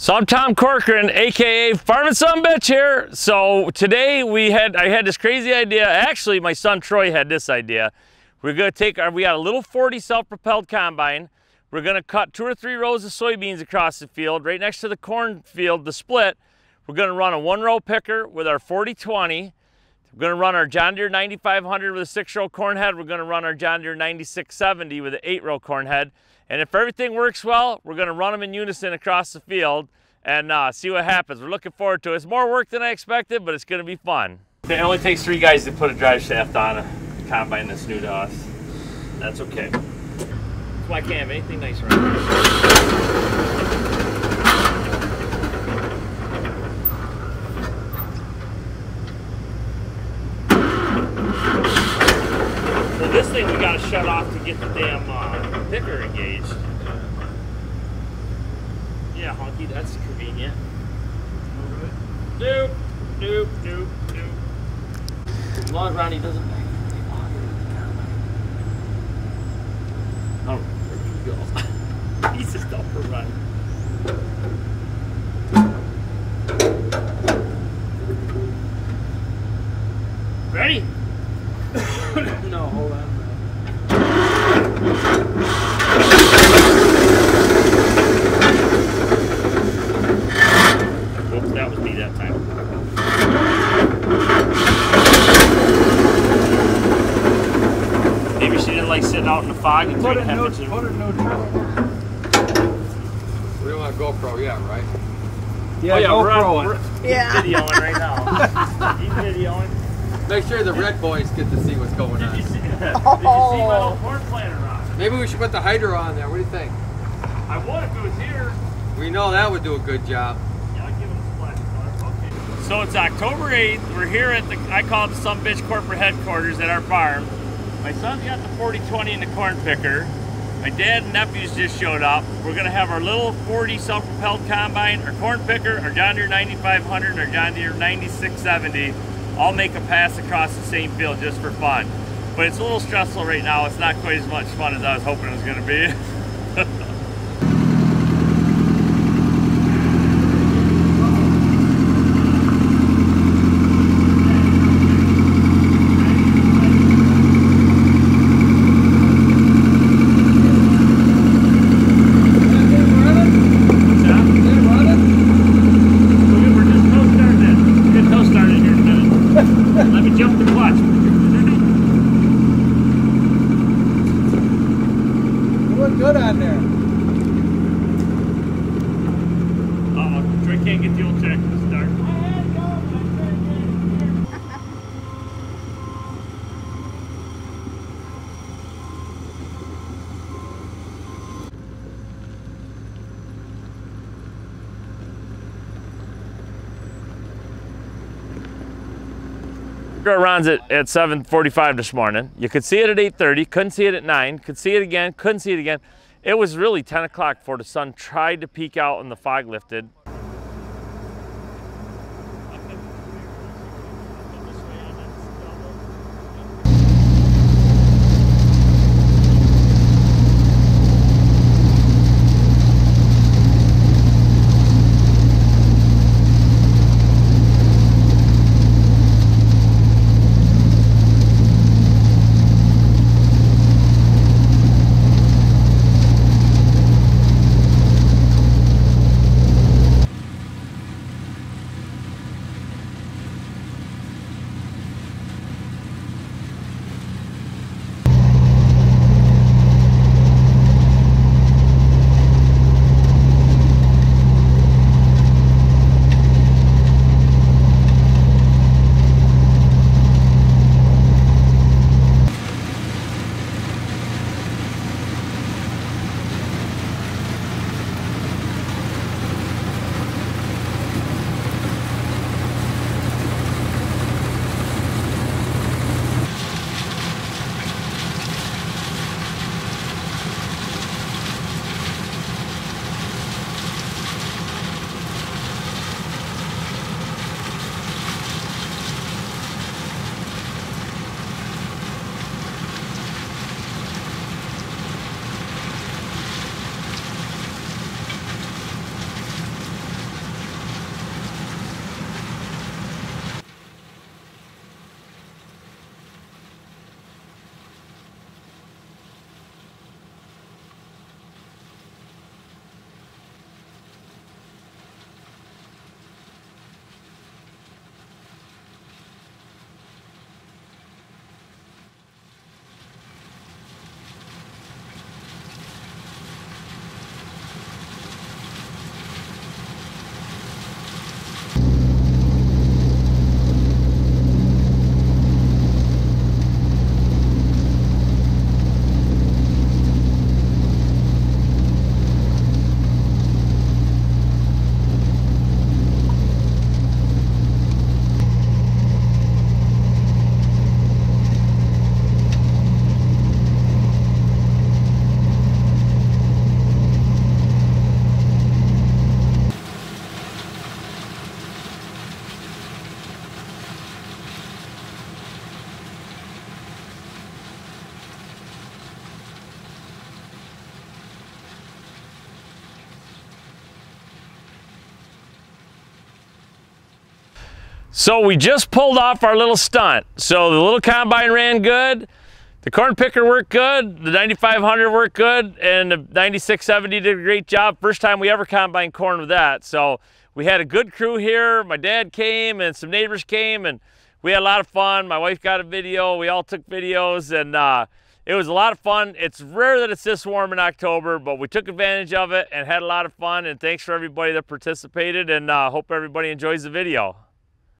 So I'm Tom Corcoran, aka Farming Son Bitch here. So today we had I had this crazy idea. Actually, my son Troy had this idea. We're gonna take our we got a little 40 self-propelled combine. We're gonna cut two or three rows of soybeans across the field, right next to the cornfield, the split. We're gonna run a one row picker with our 4020. We're gonna run our John Deere 9500 with a six row corn head. We're gonna run our John Deere 9670 with an eight row corn head. And if everything works well, we're gonna run them in unison across the field and uh, see what happens. We're looking forward to it. It's more work than I expected, but it's gonna be fun. It only takes three guys to put a drive shaft on a combine that's new to us. That's okay. That's why I can't have anything nice around here. Thing we gotta shut off to get the damn uh, picker engaged. Yeah, honky, that's convenient. Doop, doop, doop. As long as Ronnie doesn't longer than Oh, where'd you go? He's just up for run. Ready? No, hold on. Oops, that was me that time. Maybe she didn't like sitting out in the fog and Put taking no, put it no trouble. We don't want GoPro yet, right? Yeah, oh, yeah, we're, on, GoPro we're it. videoing right now. he's videoing. Make sure the red boys get to see what's going Did you on. see, did you see oh. my little corn planter on? Maybe we should put the hydro on there. What do you think? I would if it was here. We know that would do a good job. Yeah, I'll give it a splash. Okay. So it's October 8th. We're here at the, I call it the Some Bitch corporate headquarters at our farm. My son's got the 4020 in the corn picker. My dad and nephews just showed up. We're gonna have our little 40 self-propelled combine, our corn picker, our John Deere 9500, and our John Deere 9670 all make a pass across the same field just for fun. But it's a little stressful right now. It's not quite as much fun as I was hoping it was gonna be. What's that? We're we're just toast starting it. Get toast started here in a minute. Let me jump the clutch. You look good on there. Uh-oh, Troy can't get the old tractor to runs it at 7:45 this morning. You could see it at 8:30. Couldn't see it at 9. Could see it again. Couldn't see it again. It was really 10 o'clock before the sun tried to peek out and the fog lifted. So we just pulled off our little stunt. So the little combine ran good. The corn picker worked good. The 9500 worked good. And the 9670 did a great job. First time we ever combined corn with that. So we had a good crew here. My dad came and some neighbors came and we had a lot of fun. My wife got a video. We all took videos and uh, it was a lot of fun. It's rare that it's this warm in October, but we took advantage of it and had a lot of fun. And thanks for everybody that participated and uh, hope everybody enjoys the video.